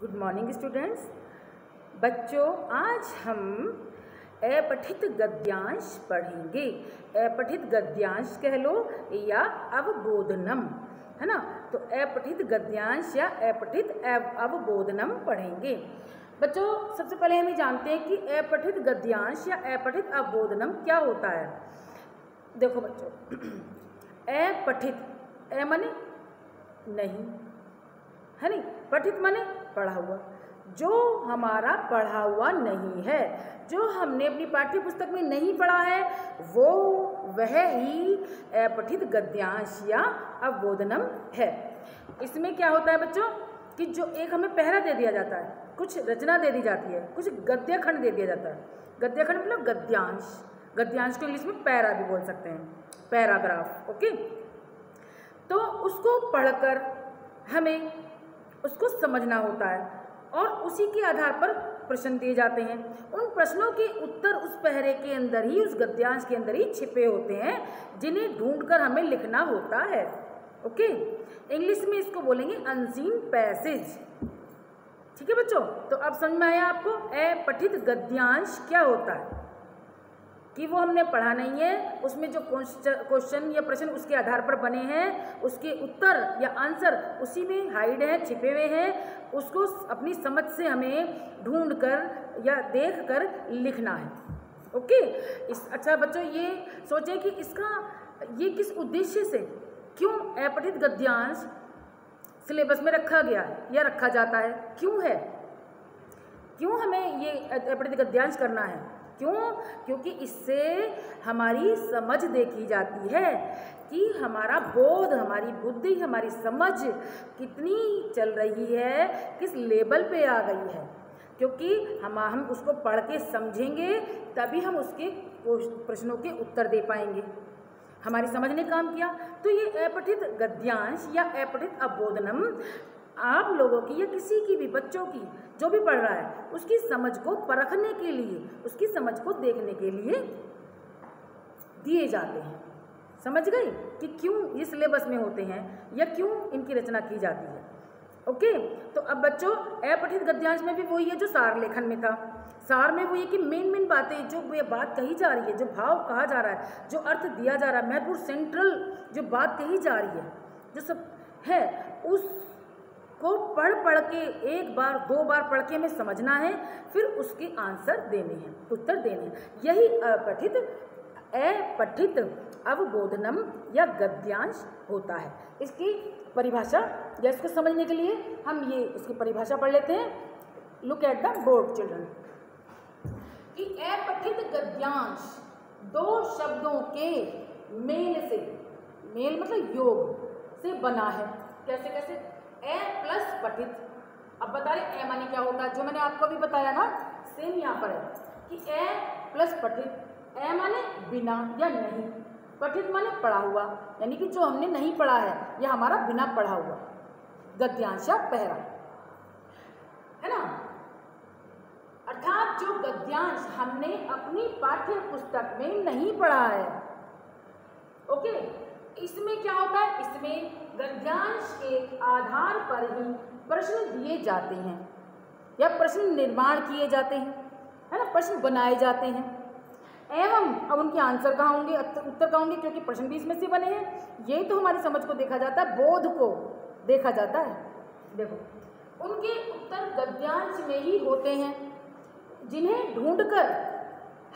Good morning students बच्चों, आज हम अपठित गद्यांश पढ़ेंगे। अपठित गद्यांश कह लो या अवबोधनम, है ना? तो अपठित गद्यांश या अपठित अव- अवबोधनम पढ़ेंगे। बच्चों, सबसे पहले हम ये जानते हैं कि अपठित गद्यांश या अपठित अवबोधनम क्या होता है। देखो बच्चों, अपठित, ए माने नहीं, है नहीं? पठित माने पढ़ा हुआ। जो हमारा पढ़ा हुआ नहीं है, जो हमने अपनी पाठ्य पुस्तक में नहीं पढ़ा है, वो वह ही अपठित गद्यांश या अवबोधनम है। इसमें क्या होता है बच्चों? कि जो एक हमें पहरा दे दिया जाता है, कुछ रचना दे दी जाती है, कुछ गद्य खंड दे दिया जाता है। गद्य खंड मतलब गद्यांश। गद्यांश को इंग्लिश में पैरा भी बोल सकते हैं। Paragraph, okay? तो उसको पढ़कर हमें उसको समझना होता है और उसी के आधार पर प्रश्न दिए जाते हैं। उन प्रश्नों के उत्तर उस पहरे के अंदर ही, उस गद्यांश के अंदर ही छिपे होते हैं, जिन्हें ढूंढकर हमें लिखना होता है। ओके? इंग्लिश में इसको बोलेंगे अनसीन पैसेज ठीक है बच्चों? तो अब समझ में आया आपको? अपठित गद्यांश क्या होता है? कि वो हमने पढ़ा नहीं है, उसमें जो क्वेश्चन या प्रश्न उसके आधार पर बने हैं, उसके उत्तर या आंसर उसी में हाइड है, छिपे हुए हैं, उसको अपनी समझ से हमें ढूंढ कर या देख कर लिखना है। ओके? इस अच्छा बच्चों, ये सोचें कि इसका, ये किस उद्देश्य से, क्यों अपठित गद्यांश सिलेबस में रखा गया है या रखा जाता है? क्यों है? क्यों हमें ये अपठित गद्यांश करना है? क्यों? क्योंकि इससे हमारी समझ देखी जाती है कि हमारा बोध, हमारी बुद्धि, हमारी समझ कितनी चल रही है, किस लेवल पे आ गई है। क्योंकि हम हम उसको पढ़ के समझेंगे, तभी हम उसके प्रश्नों के उत्तर दे पाएँगे। हमारी समझ ने काम किया। तो ये अपठित गद्यांश या अपठित अबोधनम आप लोगों की या किसी की भी, बच्चों की, जो भी पढ़ रहा है, उसकी समझ को परखने के लिए, उसकी समझ को देखने के लिए दिए जाते हैं। समझ गए कि क्यों ये सिलेबस में होते हैं या क्यों इनकी रचना की जाती है? ओके? तो अब बच्चों, अपठित गद्यांश में भी वही है जो सार लेखन में था। सार में वो ये कि मेन मेन बातें, जो ये बात कही जा रही है, जो भाव कहा जा रहा है, जो अर्थ दिया जा रहा है, महत्वपूर्ण सेंट्रल जो बात कही जा रही है, जो सब है, उस को पढ़ पढ़ के, एक बार, दो बार पढ़ के हमें समझना है, फिर उसके आंसर देने हैं, उत्तर देने हैं। यही अपठित अपठित अवबोधनम या गद्यांश होता है। इसकी परिभाषा या इसको समझने के लिए हम ये, इसकी परिभाषा पढ़ लेते हैं। Look at the board children कि अपठित गद्यांश दो शब्दों के मेल से, मेल मतलब योग से बना है। कैसे कैसे? ए प्लस पठित। अब बता रहे ए माने क्या होता है? जो मैंने आपको अभी बताया ना सेम यहाँ पर है कि ए प्लस पठित। ए माने बिना या नहीं। पठित माने पढ़ा हुआ, यानी कि जो हमने नहीं पढ़ा है यह हमारा बिना पढ़ा हुआ। गद्यांश या पहरा। है ना? अर्थात जो गद्यांश हमने अपनी पाठ्य पुस्तक में नहीं पढ़ा है। ओके? इसमें क्या होता है? इसमें गद्यांश के आधार पर ही प्रश्न दिए जाते हैं या प्रश्न निर्माण किए जाते हैं, है ना? प्रश्न बनाए जाते हैं। एवं अब उनके आंसर कहाँ होंगे? उत्तर कहाँ होंगे? क्योंकि प्रश्न भी इसमें से बने हैं। यही तो हमारी समझ को देखा जाता है, बोध को देखा जाता है। देखो, उनके उत्तर गद्यांश में ही होते हैं। जिन्हें ढूंढकर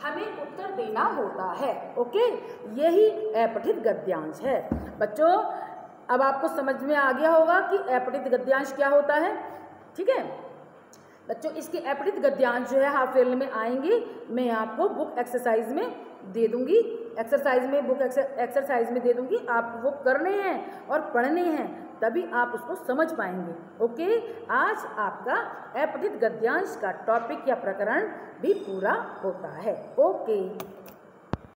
हमें उत्तर देना होता है ओके यही अपठित गद्यांश है। बच्चों, अब आपको समझ में आ गया होगा कि अपठित गद्यांश क्या होता है, ठीक है? बच्चों, इसके अपरित गद्यांश जो है हाफ़ रेल में आएँगे। मैं आपको बुक एक्सरसाइज में दे दूँगी। एक्सरसाइज में बुक एक्सरसाइज में दे दूँगी। आप वो करने हैं और पढ़ने हैं, तभी आप उसको समझ पाएँगे। ओके? आज आपका अपरित गद्यांश का टॉपिक या प्रकरण भी पूरा होता है। ओके?